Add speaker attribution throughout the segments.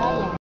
Speaker 1: Oh.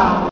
Speaker 1: Natal.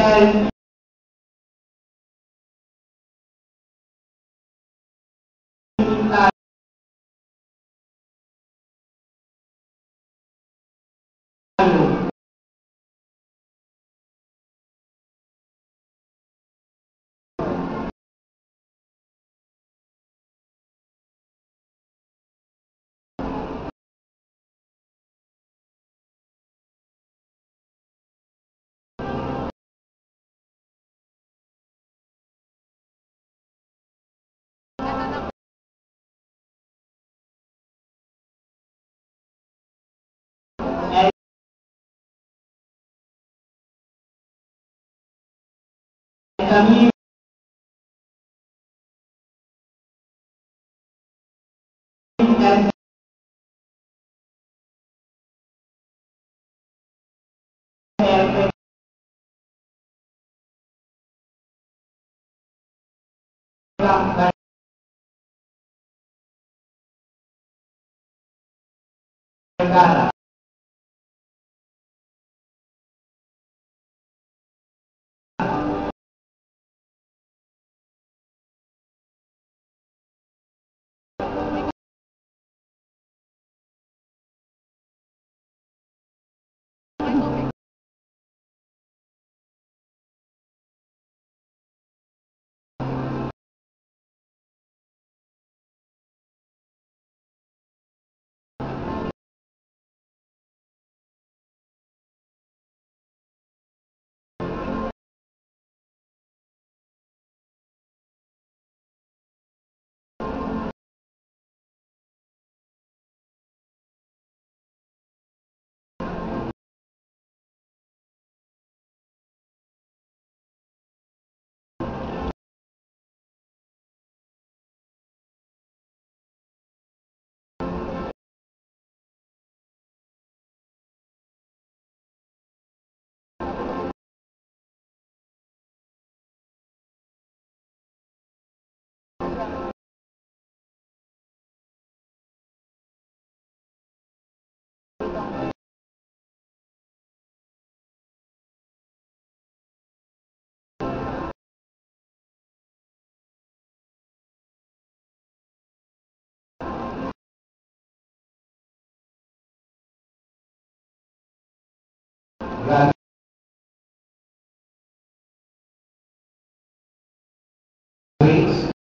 Speaker 1: Bye. Dan RP Lambat negara três